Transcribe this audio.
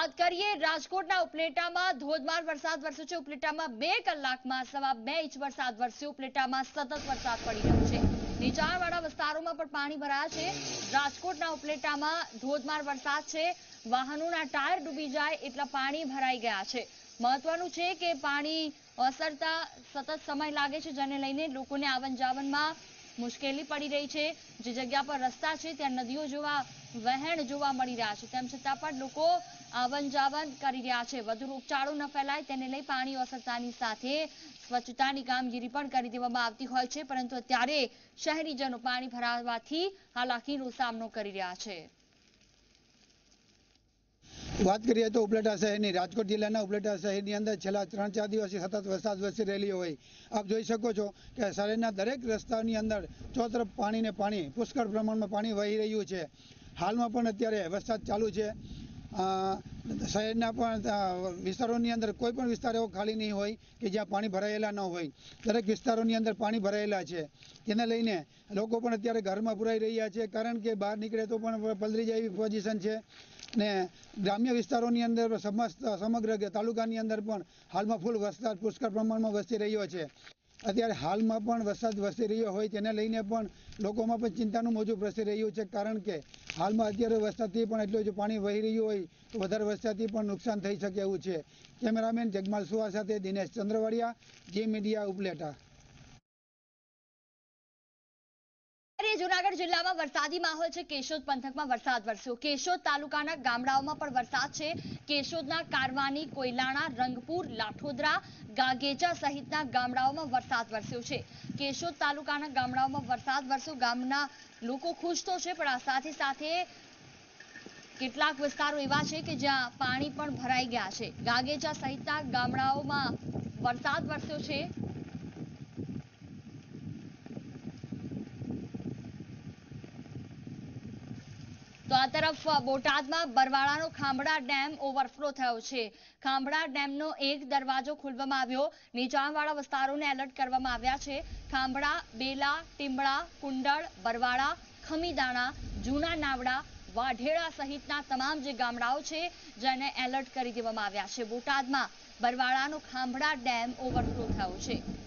વાત કરીએ રાજકોટના ઉપલેટામાં ધોધમાર વરસાદ વરસ્યો છે. ઉપલેટામાં બે કલાકમાં સવા બે ઇંચ વરસાદ વરસ્યો. ઉપલેટામાં સતત વરસાદ પડી રહ્યો છે. નીચાણવાળા વિસ્તારોમાં પણ પાણી ભરાયા છે. રાજકોટના ઉપલેટામાં ધોધમાર વરસાદ છે. વાહનોના ટાયર ડૂબી જાય એટલા પાણી ભરાઈ ગયા છે. મહત્વનું છે કે પાણી ઓસરતા સતત સમય લાગે છે, જેને લઈને લોકોને આવન જાવનમાં મુશ્કેલી પડી રહી છે. જે જગ્યા પર રસ્તા છે, ત્યાં નદીઓ જોવા વહેણ જોવા મળી રહ્યા છે. તેમ છતાં પણ લોકો આવન જાવન કરી રહ્યા છે. વધુ રોગચાળો ન ફેલાય, તેને લઈ પાણી ઓસરતાની સાથે સ્વચ્છતાની કામગીરી પણ કરી દેવામાં આવતી હોય છે. પરંતુ અત્યારે શહેરીજનો પાણી ભરાવાથી હાલાકીનો સામનો કરી રહ્યા છે. વાત કરીએ તો ઉપલેટા શહેરની, રાજકોટ જિલ્લાના ઉપલેટા શહેરની અંદર છેલ્લા ત્રણ ચાર દિવસથી સતત વરસાદ વરસી રહેલી હોય. આપ જોઈ શકો છો કે શહેરના દરેક રસ્તાની અંદર ચોતરફ પાણીને પાણી, પુષ્કળ પ્રમાણમાં પાણી વહી રહ્યું છે. હાલમાં પણ અત્યારે વરસાદ ચાલુ છે. શહેરના પણ વિસ્તારોની અંદર કોઈ પણ વિસ્તાર એવો ખાલી નહીં હોય કે જ્યાં પાણી ભરાયેલા ન હોય. દરેક વિસ્તારોની અંદર પાણી ભરાયેલા છે. તેને લઈને લોકો પણ અત્યારે ઘરમાં પુરાઈ રહ્યા છે. કારણ કે બહાર નીકળે તો પણ પલરી જાય એવી પોઝિશન છે. ને ગ્રામ્ય વિસ્તારોની અંદર સમસ્ત, સમગ્ર તાલુકાની અંદર પણ હાલમાં ફૂલ વરસાદ પુષ્કળ પ્રમાણમાં વસી રહ્યો છે. અત્યારે હાલમાં પણ વરસાદ વસી રહ્યો હોય તેને લઈને પણ લોકોમાં પણ ચિંતાનું મોજું પ્રસરી રહ્યું છે, કારણ કે હાલમાં અત્યારે વરસાદથી પણ એટલું જ પાણી વહી રહ્યું હોય તો વધારે વરસાદથી પણ નુકસાન થઈ શકે એવું છે. કેમેરામેન જગમાલ સુવા સાથે દિનેશ ચંદ્રવાડિયા, જી મીડિયા ઉપલેટા. ત્યારે જુનાગઢ જિલ્લામાં વરસાદી માહોલ છે. કેશોદ પંથકમાં વરસાદ વરસ્યો. કેશોદ તાલુકાના ગામડાઓમાં પણ વરસાદ છે. કેશોદના કારવાની, કોયલાણા, રંગપુર, લાઠોદરા, ગાગેચા સહિતના ગામડાઓમાં વરસાદ વરસ્યો છે. કેશોદ તાલુકાના ગામડાઓમાં વરસાદ વરસ્યો. ગામના લોકો ખુશ તો છે, પણ આ સાથે સાથે કેટલાક વિસ્તારો એવા છે કે જ્યાં પાણી પણ ભરાઈ ગયા છે. ગાગેચા સહિતના ગામડાઓમાં વરસાદ વરસ્યો છે. તો આ તરફ બોટાદમાં બરવાળાનો ખાંભડા ડેમ ઓવરફ્લો થયો છે. ખાંભડા ડેમનો એક દરવાજો ખોલવામાં આવ્યો. નીચાણવાળા વિસ્તારોને એલર્ટ કરવામાં આવ્યા છે. ખાંભડા, બેલા ટીમડા કુંડળ, બરવાળા, ખમીદાણા, જૂના નાવડા, વાઢેડા સહિતના તમામ જે ગામડાઓ છે, જેને એલર્ટ કરી દેવામાં આવ્યા છે. બોટાદમાં બરવાળાનો ખાંભડા ડેમ ઓવરફ્લો થયો છે.